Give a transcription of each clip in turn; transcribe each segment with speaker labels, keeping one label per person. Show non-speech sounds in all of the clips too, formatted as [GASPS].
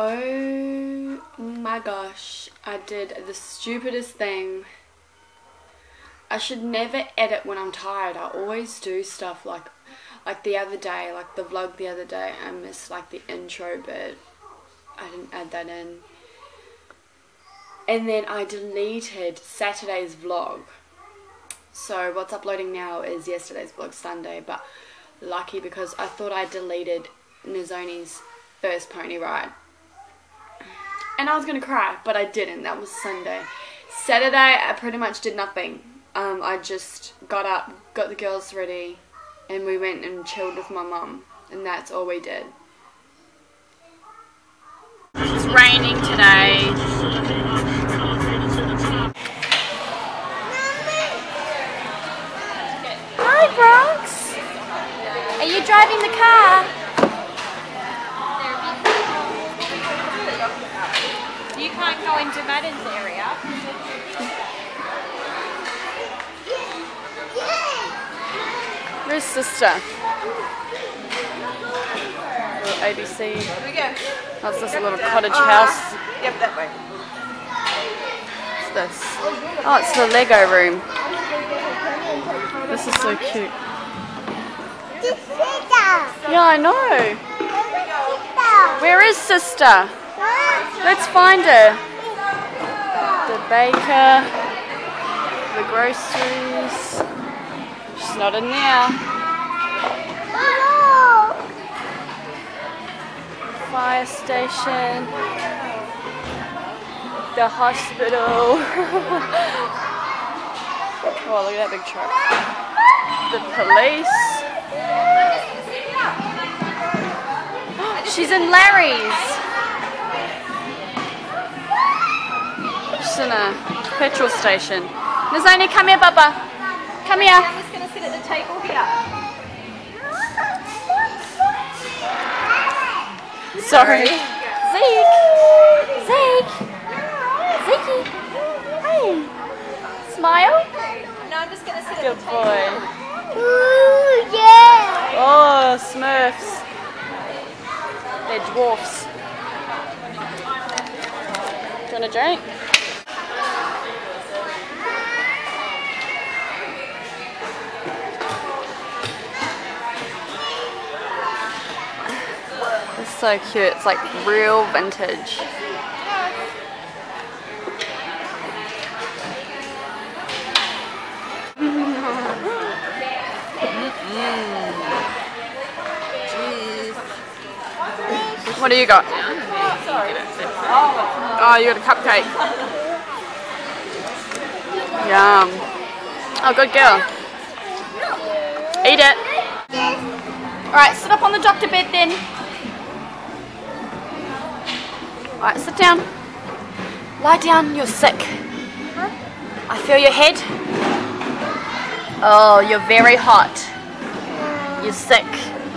Speaker 1: Oh my gosh, I did the stupidest thing. I should never edit when I'm tired. I always do stuff like like the other day, like the vlog the other day, I missed like the intro bit. I didn't add that in. And then I deleted Saturday's vlog. So what's uploading now is yesterday's vlog Sunday, but lucky because I thought I deleted Nizoni's first pony ride and I was gonna cry, but I didn't. That was Sunday. Saturday, I pretty much did nothing. Um, I just got up, got the girls ready, and we went and chilled with my mum, and that's all we did. It's raining today. Hi, Bronx. Are you driving the car?
Speaker 2: You can't go into Madden's area.
Speaker 1: Where's sister? Little ABC.
Speaker 2: Here we go.
Speaker 1: That's this little ah. cottage house.
Speaker 2: Yep, that way.
Speaker 1: What's this? Oh, it's the Lego room. This is so cute. Yeah, I know. Where is sister? Let's find her. Baker, the groceries. She's not in there. Fire station. The hospital. [LAUGHS] oh, look at that big truck. The police. [GASPS] She's in Larry's. In a petrol station. Nizoni, come here, Baba. Come here.
Speaker 2: I'm just going to sit at the table here.
Speaker 1: Sorry. Zeke. So cute. It's like real vintage. Mm-hmm. What do you got? Oh, you got a cupcake. Yum. Oh, good girl. Eat it. Alright, sit up on the doctor bed then. Alright, sit down. Lie down, you're sick. I feel your head. Oh, you're very hot. You're sick.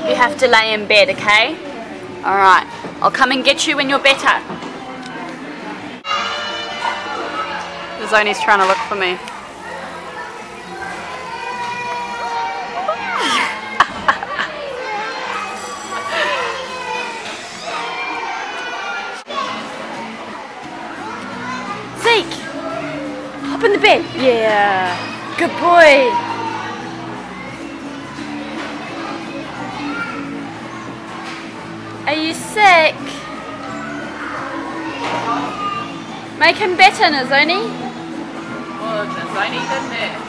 Speaker 1: You have to lay in bed, okay? Alright, I'll come and get you when you're better. Zoni's trying to look for me. Good boy. Are you sick? Make him better, Nazoni.
Speaker 2: Oh, Nazoni nurse.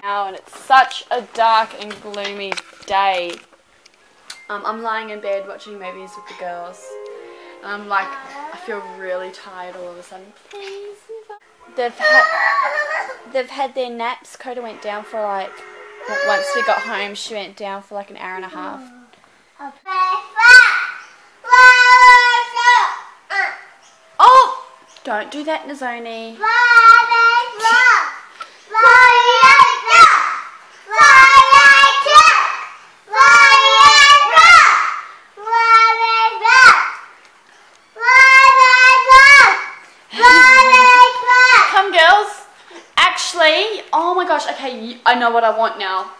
Speaker 2: [LAUGHS]
Speaker 1: now and it's such a dark and gloomy day. Um, I'm lying in bed watching movies with the girls. And I'm like, I feel really tired all of a sudden. Please, They've had, they've had their naps. Coda went down for like, once we got home, she went down for like an hour and a half. Oh! Don't do that, Nazoni. Gosh, okay, I know what I want now.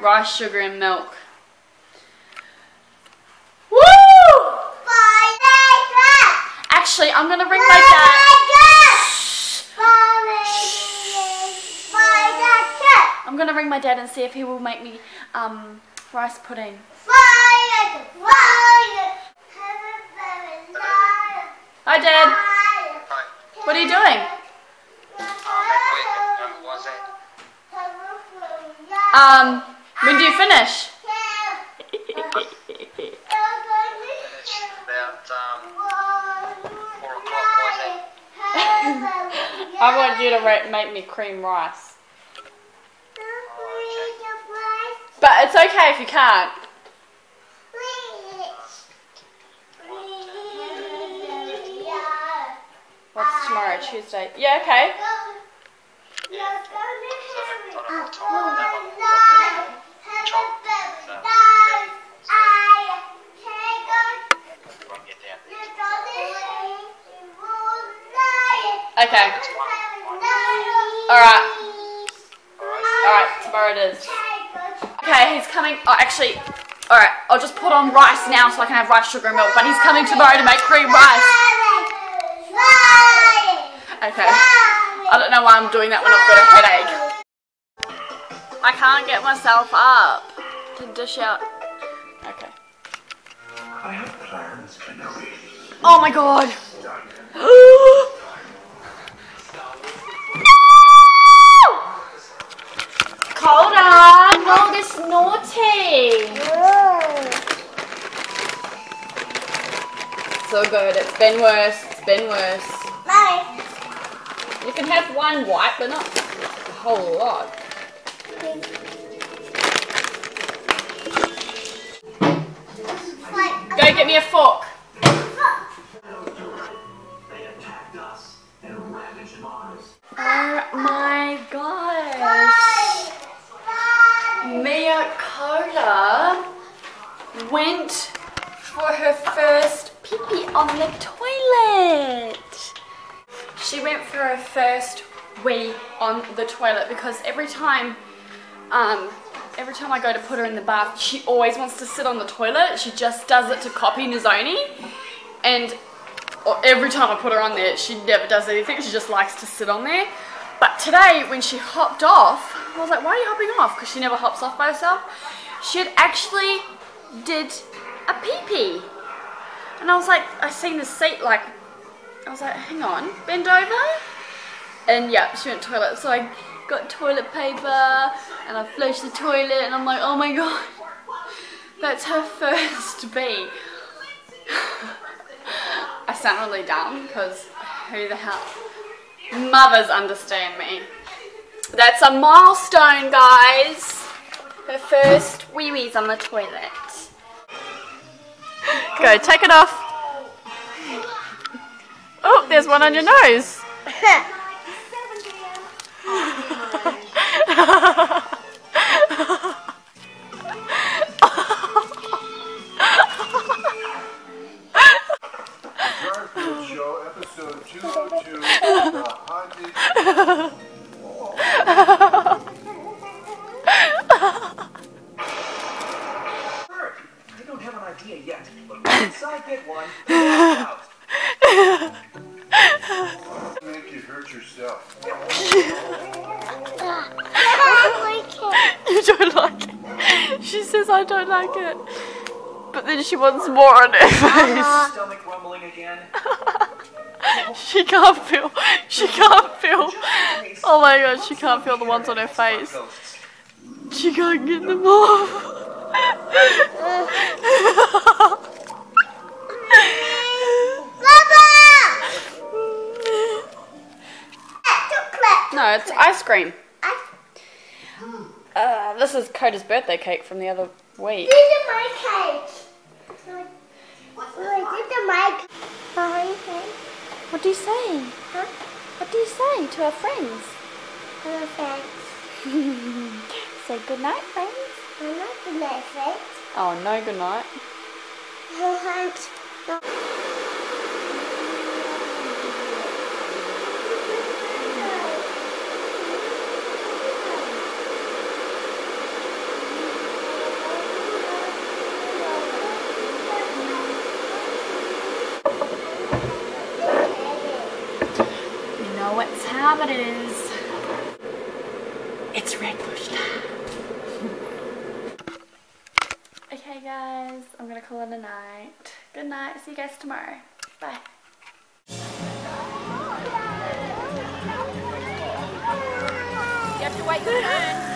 Speaker 1: Rice, sugar, and milk. Woo! Actually, I'm gonna ring my dad. I'm gonna ring my dad and see if he will make me um rice pudding. Hi, Dad. What are you doing? Um, when do you finish?
Speaker 3: Finished about four o'clock, was it?
Speaker 1: I want you to make me cream rice. But it's okay if you can't. Tomorrow? Tuesday. Yeah, okay. Okay. Alright.
Speaker 3: Alright,
Speaker 1: tomorrow it is. Okay, he's coming. Oh, actually, alright, I'll just put on rice now so I can have rice, sugar, and milk. But he's coming tomorrow to make cream rice. Okay. I don't know why I'm doing that when I've got a headache. I can't get myself up to dish out. Okay.
Speaker 4: I have plans, Kenobi.
Speaker 1: Oh my god. Coda, no, this naughty. So good. It's been worse. It's been worse. You can have one wipe, but not a whole lot. Go get me a fork. Oh my gosh. Mia Cola went for her first pee pee on the toilet. She went for her first wee on the toilet because every time, um, every time I go to put her in the bath, she always wants to sit on the toilet. She just does it to copy Nizoni. And or every time I put her on there, she never does anything. She just likes to sit on there. But today, when she hopped off, I was like, "Why are you hopping off?" Because she never hops off by herself. She had actually did a pee pee, and I was like, I seen the seat like, I was like, "Hang on, bend over," and yeah, she went toilet. So I got toilet paper and I flushed the toilet, and I'm like, "Oh my god, that's her [LAUGHS] first bee." I sound really dumb because who the hell? Mothers understand me. That's a milestone, guys. Her first wee wee's on the toilet. Go, take it off. Oh, there's one on your nose. [LAUGHS] [LAUGHS]
Speaker 5: Make you hurt yourself.
Speaker 1: You [LAUGHS] don't like it. She says I don't like it. But then she wants more on her uh-huh. face. [LAUGHS]
Speaker 4: Stomach rumbling again.
Speaker 1: She can't feel. She can't feel. Oh my god, she can't feel the ones on her face. She can't get them off. [LAUGHS] no, it's ice cream. Uh, this is Coda's birthday cake from the other week. Give them my cage. What do you say? What do you say to our friends? [LAUGHS] Say good night, good night, friends. Oh, no good night. know what time it is. It's red bush time. [LAUGHS] okay guys, I'm gonna call it a night. Good night, see you guys tomorrow. Bye.
Speaker 2: You have to wait your turn.